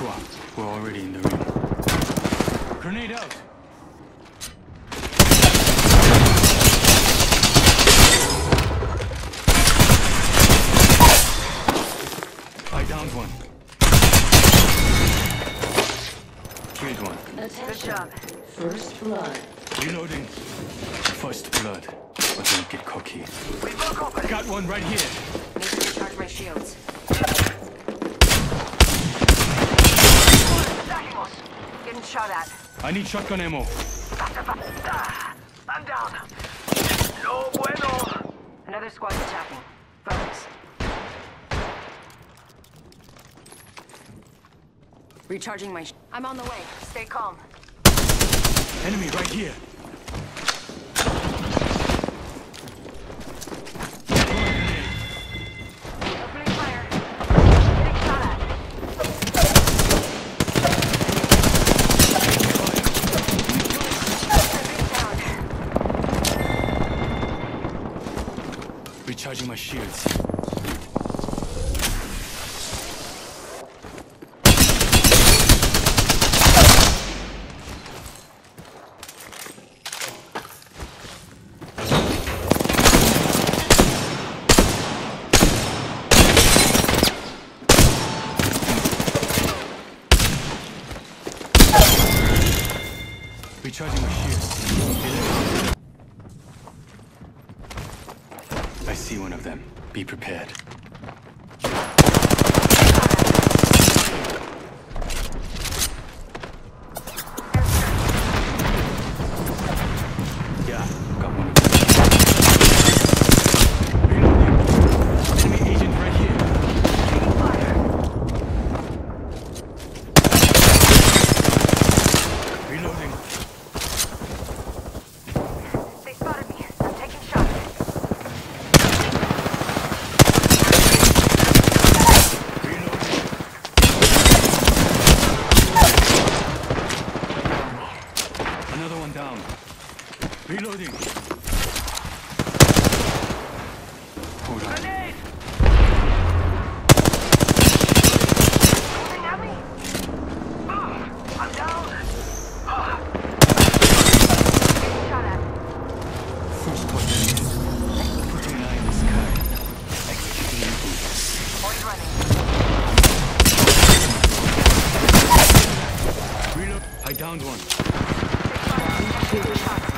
We're already in the ring. Grenade out! I downed one. Killed one. Good job. First blood. Reloading. First blood. But don't get cocky. Got one right here. Need to recharge my shields. Shot at. I need shotgun ammo. I'm down. No bueno. Another squad's attacking. Focus. Recharging my. Sh- I'm on the way. Stay calm. Enemy right here. Recharging my shields. Recharging my shields. I see one of them. Be prepared. Boots. Boys running. Reload. I downed one. Taking shots.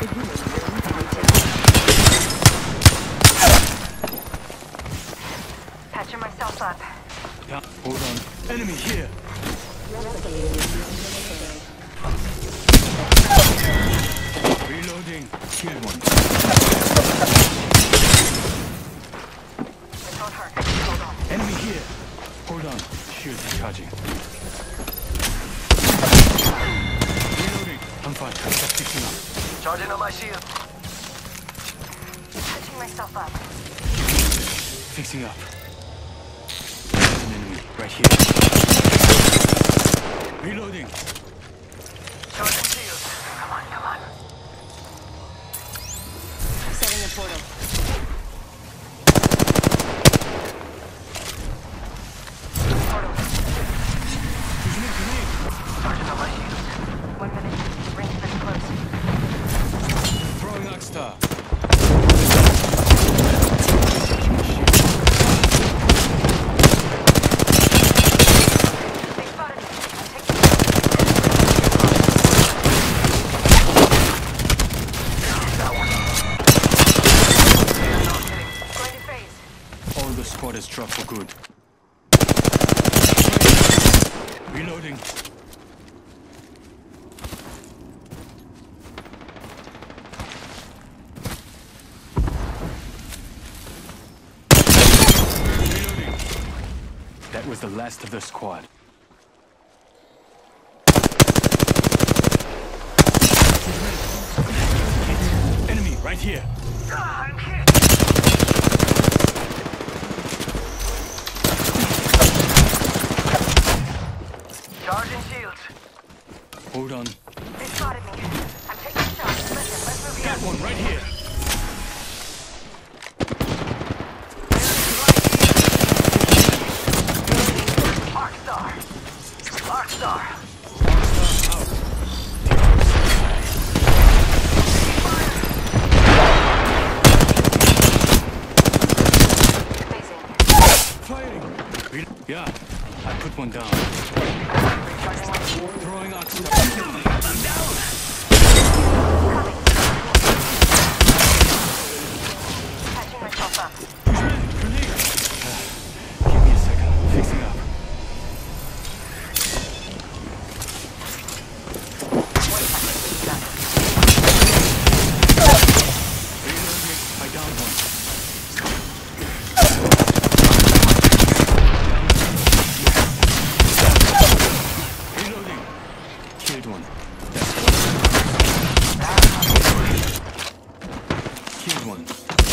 Patching myself up. Down. Hold on. Enemy here. Reloading. Killed one. It won't hurt. Hold on. Enemy here. Hold on. Shields recharging. Reloading. I'm fine. I'm just picking up. Charging on my shield. Patching myself up. Fixing up. Right here. Reloading. Charging shield. Come on, come on. Setting a. Portal. Squad is dropped for good. Reloading. That was the last of the squad. Enemy right here. Ah, Hold on. They spotted me. I'm taking shots. Listen, let's move Got one right here. Arc Star. Arkstar. Yeah. I put one down. Throwing oxygen. I'm down. Patching myself up.